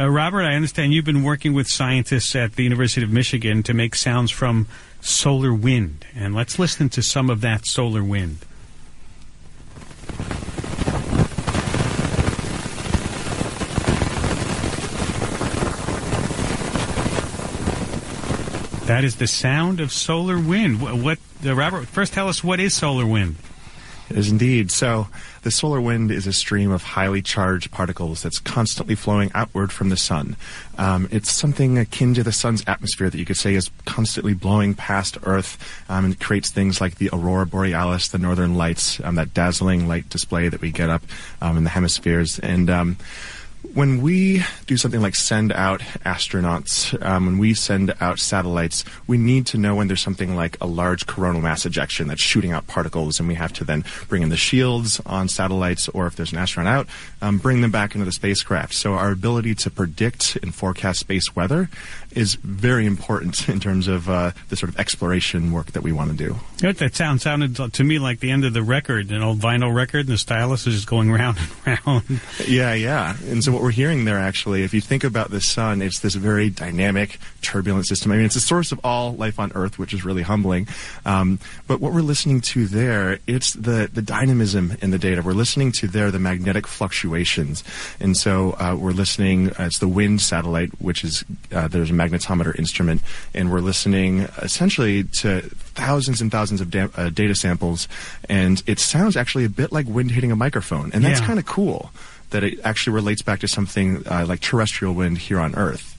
Uh, Robert, I understand you've been working with scientists at the University of Michigan to make sounds from solar wind. And let's listen to some of that solar wind. That is the sound of solar wind. What, what uh, Robert? First, tell us what is solar wind. Is indeed. So, the solar wind is a stream of highly charged particles that's constantly flowing outward from the sun. Um, it's something akin to the sun's atmosphere that you could say is constantly blowing past Earth, um, and creates things like the aurora borealis, the northern lights, um, that dazzling light display that we get up um, in the hemispheres, and um, when we do something like send out astronauts, um, when we send out satellites, we need to know when there's something like a large coronal mass ejection that's shooting out particles, and we have to then bring in the shields on satellites, or if there's an astronaut out, um, bring them back into the spacecraft. So our ability to predict and forecast space weather is very important in terms of uh, the sort of exploration work that we want to do. You know, that sound sounded to me like the end of the record, an old vinyl record, and the stylus is just going round and round. Yeah, yeah. And so what we're hearing there, actually, if you think about the sun, it's this very dynamic, turbulent system. I mean, it's the source of all life on Earth, which is really humbling. Um, but what we're listening to there, it's the the dynamism in the data. We're listening to there the magnetic fluctuations, and so uh, we're listening. Uh, it's the wind satellite, which is uh, there's a magnetometer instrument, and we're listening essentially to thousands and thousands of da- uh, data samples, and it sounds actually a bit like wind hitting a microphone, and that's Yeah. kind of cool that it actually relates back to something uh, like terrestrial wind here on Earth.